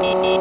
you.